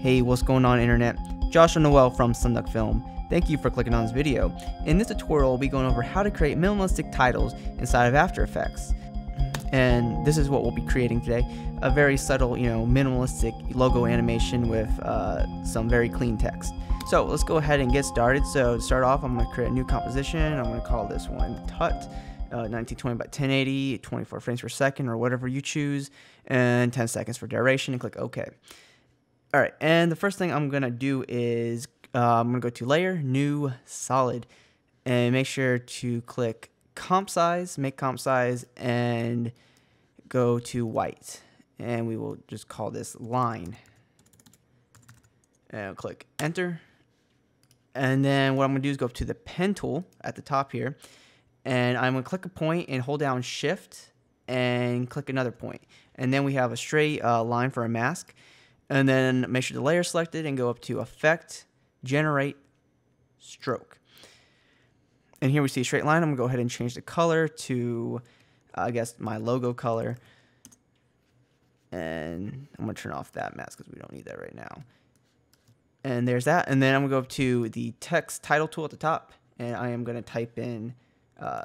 Hey, what's going on internet? Joshua Noel from Sonduck Film. Thank you for clicking on this video. In this tutorial, we'll be going over how to create minimalistic titles inside of After Effects. And this is what we'll be creating today. A very subtle, you know, minimalistic logo animation with uh, some very clean text. So let's go ahead and get started. So to start off, I'm going to create a new composition. I'm going to call this one Tut. Uh, 1920 by 1080, 24 frames per second, or whatever you choose, and 10 seconds for duration, and click OK. All right, and the first thing I'm gonna do is uh, I'm gonna go to Layer, New, Solid, and make sure to click Comp Size, make Comp Size, and go to White, and we will just call this Line, and I'll click Enter. And then what I'm gonna do is go up to the Pen tool at the top here, and I'm to click a point and hold down shift and click another point. And then we have a straight uh, line for a mask. And then make sure the layer is selected and go up to effect, generate, stroke. And here we see a straight line. I'm going to go ahead and change the color to, uh, I guess, my logo color. And I'm going to turn off that mask because we don't need that right now. And there's that. And then I'm going to go up to the text title tool at the top. And I am going to type in uh,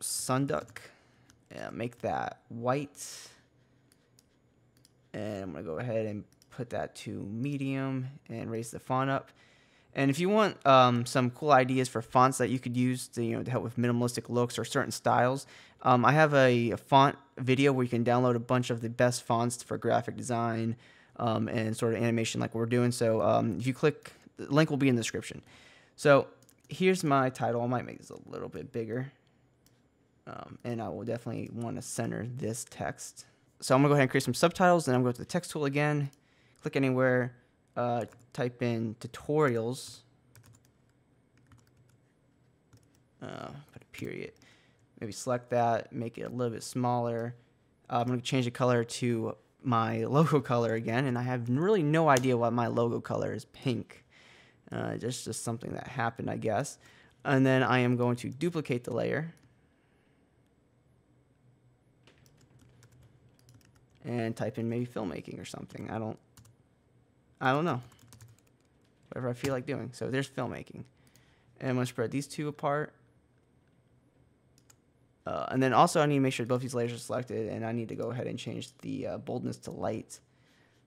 Sonduck. Yeah, make that white. And I'm going to go ahead and put that to medium and raise the font up. And if you want um, some cool ideas for fonts that you could use to, you know, to help with minimalistic looks or certain styles, um, I have a, a, font video where you can download a bunch of the best fonts for graphic design um, and sort of animation like we're doing. So um, if you click, the link will be in the description. So here's my title. I might make this a little bit bigger. Um, and I will definitely want to center this text. So I'm to go ahead and create some subtitles. Then I'm going to go to the text tool again. Click anywhere. Uh, type in tutorials. Uh, put a period. Maybe select that. Make it a little bit smaller. Uh, I'm to change the color to my logo color again. And I have really no idea why my logo color is pink. Uh, just, just something that happened, I guess. And then I am going to duplicate the layer. And type in maybe filmmaking or something. I don't, I don't know. Whatever I feel like doing. So there's filmmaking. And I'm going to spread these two apart. Uh, and then also I need to make sure both these layers are selected and I need to go ahead and change the uh, boldness to light.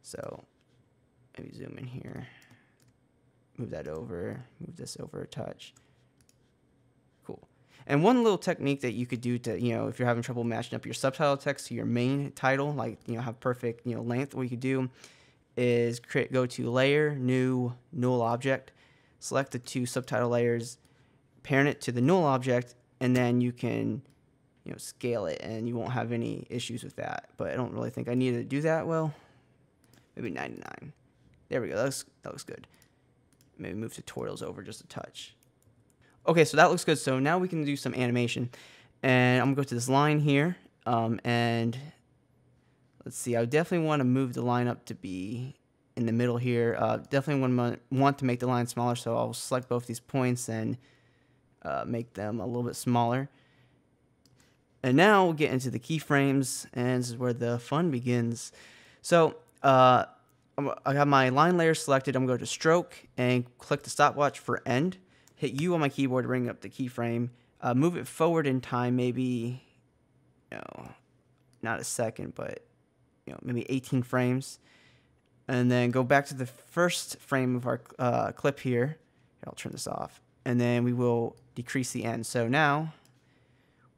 So maybe zoom in here move that over, move this over a touch. And one little technique that you could do to, you know, if you're having trouble matching up your subtitle text to your main title, like, you know, have perfect, you know, length, what you could do is create, go to layer, new, null object, select the two subtitle layers, parent it to the null object, and then you can, you know, scale it and you won't have any issues with that. But I don't really think I need to do that. Well, maybe 99. There we go. That looks, that looks good maybe move tutorials over just a touch. Okay, so that looks good. So now we can do some animation. And I'm going to go to this line here. Um, and let's see, I definitely want to move the line up to be in the middle here. Uh, definitely want, want to make the line smaller, so I'll select both these points and uh, make them a little bit smaller. And now we'll get into the keyframes, and this is where the fun begins. So, uh, I have my line layer selected. I'm going to go to stroke and click the stopwatch for end. Hit U on my keyboard to bring up the keyframe. Uh, move it forward in time, maybe, you know, not a second, but you know, maybe 18 frames. And then go back to the first frame of our uh, clip here. here. I'll turn this off. And then we will decrease the end. So now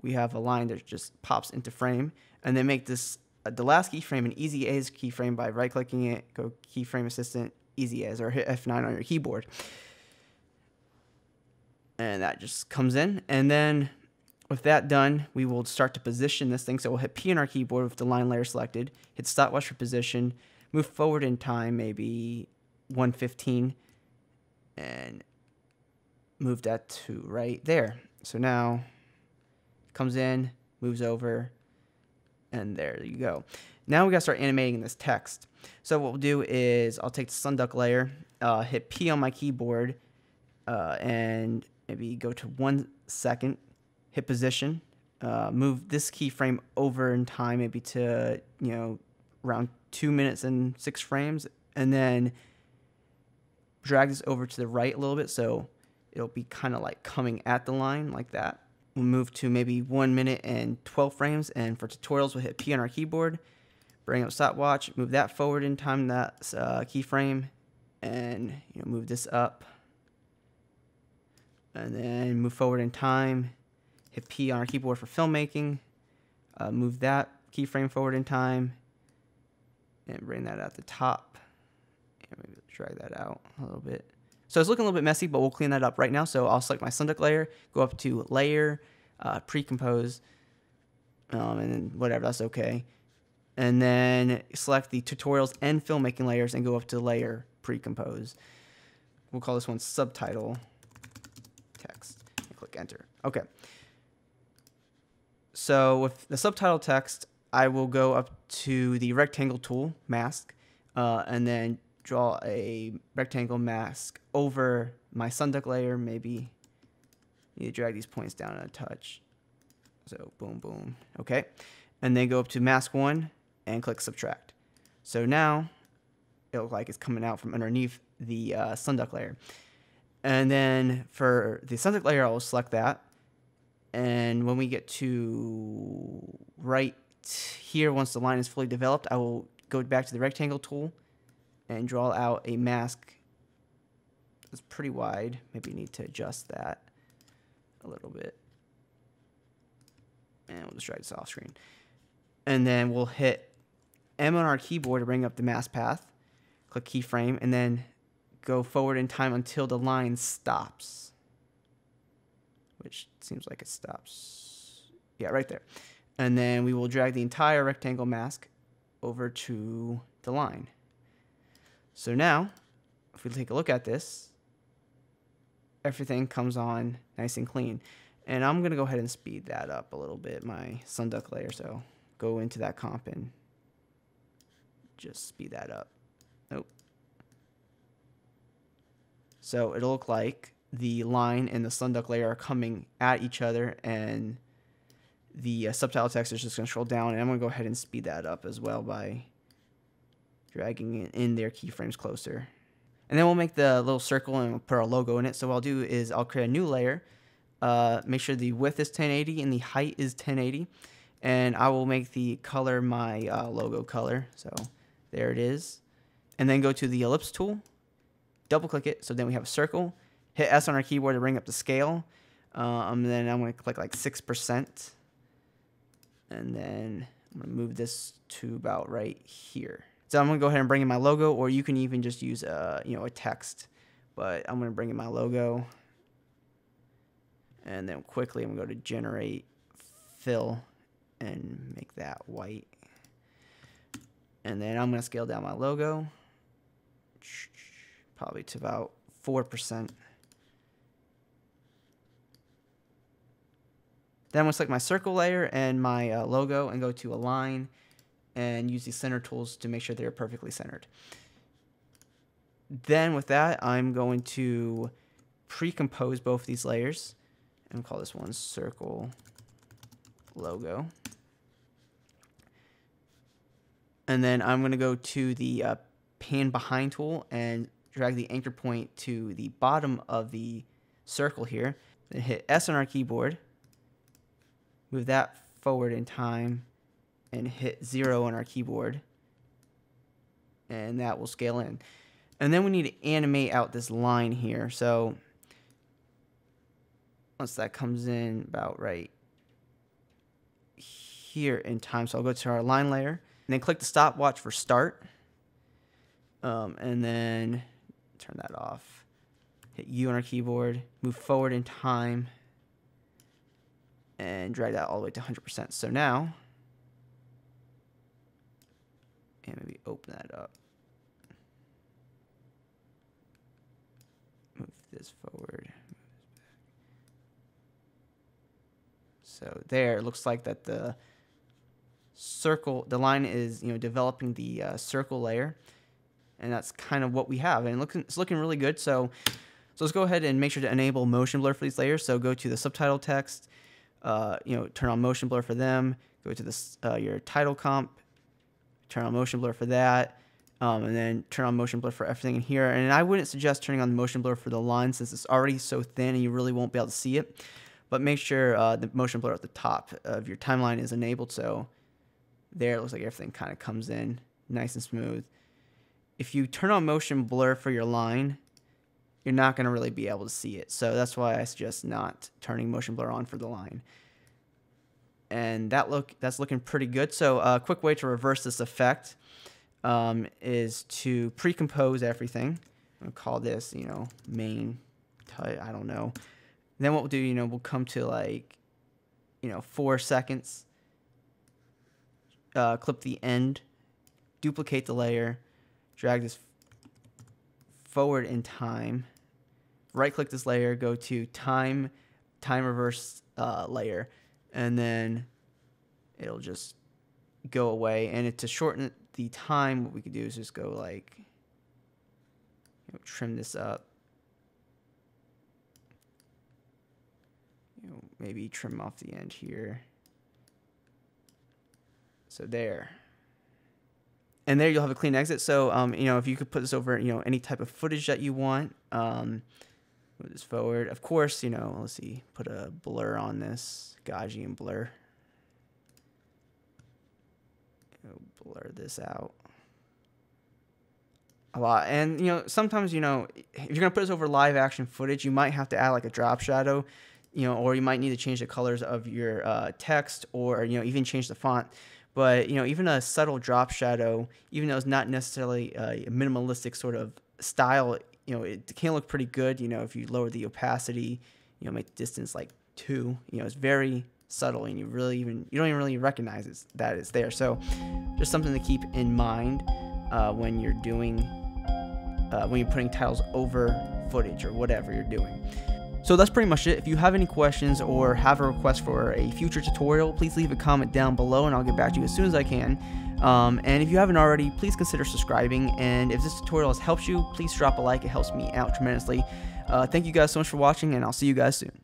we have a line that just pops into frame. And then make this uh, the last keyframe an easy ease keyframe by right clicking it, go keyframe assistant, easy ease, or hit F9 on your keyboard. And that just comes in. And then with that done, we will start to position this thing. So we'll hit P on our keyboard with the line layer selected, hit stopwatch for position, move forward in time, maybe 115, and move that to right there. So now comes in, moves over, and there you go. Now we gotta start animating this text. So what we'll do is I'll take the Sonduck layer, uh, hit P on my keyboard, uh, and maybe go to one second, hit position, uh, move this keyframe over in time, maybe to, you know, around two minutes and six frames, and then drag this over to the right a little bit so it'll be kind of like coming at the line like that. We'll move to maybe one minute and 12 frames, and for tutorials, we'll hit P on our keyboard, bring up stopwatch, move that forward in time that uh, keyframe, and you know move this up, and then move forward in time, hit P on our keyboard for filmmaking, uh, move that keyframe forward in time, and bring that at the top. And maybe drag that out a little bit. So it's looking a little bit messy, but we'll clean that up right now. So I'll select my Sonduck layer, go up to Layer, uh, Pre-Compose, um, and then whatever, that's okay. And then select the Tutorials and Filmmaking layers and go up to Layer, Pre-Compose. We'll call this one Subtitle Text. And click Enter. Okay. So with the subtitle text, I will go up to the rectangle tool, mask, uh, and then draw a rectangle mask over my Sonduck layer. Maybe need to drag these points down a touch. So boom, boom. Okay. And then go up to mask one and click subtract. So now it looks like it's coming out from underneath the uh, Sonduck layer. And then for the subject layer, I will select that. And when we get to right here, once the line is fully developed, I will go back to the rectangle tool and draw out a mask that's pretty wide. Maybe need to adjust that a little bit. And we'll just drag this off screen. And then we'll hit M on our keyboard to bring up the mask path. Click keyframe and then go forward in time until the line stops. Which seems like it stops. Yeah, right there. And then we will drag the entire rectangle mask over to the line. So now, if we take a look at this, everything comes on nice and clean. And I'm going to go ahead and speed that up a little bit, my Sonduck layer. So go into that comp and just speed that up. Nope. So it'll look like the line and the Sonduck layer are coming at each other and the uh, subtitle text is just going to scroll down. And I'm going to go ahead and speed that up as well by dragging in their keyframes closer. And then we'll make the little circle and put our logo in it. So what I'll do is I'll create a new layer. Uh, make sure the width is 1080 and the height is 1080. And I will make the color my uh, logo color. So there it is. And then go to the ellipse tool. Double click it. So then we have a circle. Hit S on our keyboard to bring up the scale. Um, then I'm going to click like 6%. And then I'm going to move this to about right here. So I'm gonna go ahead and bring in my logo, or you can even just use a you know a text. But I'm gonna bring in my logo, and then quickly I'm gonna go to generate fill and make that white. And then I'm gonna scale down my logo, probably to about four percent. Then I'm gonna select my circle layer and my uh, logo and go to align and use the center tools to make sure they're perfectly centered. Then with that, I'm going to pre-compose both these layers and call this one circle logo. And then I'm going to go to the uh, pan behind tool and drag the anchor point to the bottom of the circle here. Then hit S on our keyboard. Move that forward in time and hit zero on our keyboard. And that will scale in. And then we need to animate out this line here. So once that comes in about right here in time. So I'll go to our line layer and then click the stopwatch for start. Um, and then turn that off. Hit U on our keyboard, move forward in time, and drag that all the way to 100%. So now and maybe open that up. Move this forward. So there, it looks like that the circle, the line is, you know, developing the uh, circle layer. And that's kind of what we have. And it's looking really good. So, so let's go ahead and make sure to enable motion blur for these layers. So go to the subtitle text, uh, you know, turn on motion blur for them. Go to this, uh, your title comp, turn on motion blur for that, um, and then turn on motion blur for everything in here. And I wouldn't suggest turning on the motion blur for the line since it's already so thin and you really won't be able to see it. But make sure uh, the motion blur at the top of your timeline is enabled so there it looks like everything kind of comes in nice and smooth. If you turn on motion blur for your line, you're not going to really be able to see it. So that's why I suggest not turning motion blur on for the line. And that look that's looking pretty good. So a quick way to reverse this effect um, is to pre-compose everything. I'm gonna call this, you know, main. I don't know. then what we'll do, you know, we'll come to like, you know, four seconds. Uh, clip the end, duplicate the layer, drag this forward in time right click this layer, go to time, time reverse uh, layer, and then it'll just go away. And it, to shorten the time, what we could do is just go like, you know, trim this up. You know, maybe trim off the end here. So there and there you'll have a clean exit. So, um, you know, if you could put this over, you know, any type of footage that you want, um, Move this forward. Of course, you know, let's see, put a blur on this, Gaussian blur. Blur this out a lot. And, you know, sometimes, you know, if you're going to put this over live action footage, you might have to add like a drop shadow, you know, or you might need to change the colors of your uh, text or, you know, even change the font. But, you know, even a subtle drop shadow, even though it's not necessarily a minimalistic sort of style, you know, it can look pretty good. You know, if you lower the opacity, you know, make the distance like two, you know, it's very subtle and you really even, you don't even really recognize it's, that it's there. So just something to keep in mind uh, when you're doing, uh, when you're putting titles over footage or whatever you're doing. So that's pretty much it. If you have any questions or have a request for a future tutorial, please leave a comment down below and I'll get back to you as soon as I can. Um, and if you haven't already, please consider subscribing. And if this tutorial has helped you, please drop a like. It helps me out tremendously. Uh, thank you guys so much for watching, and I'll see you guys soon.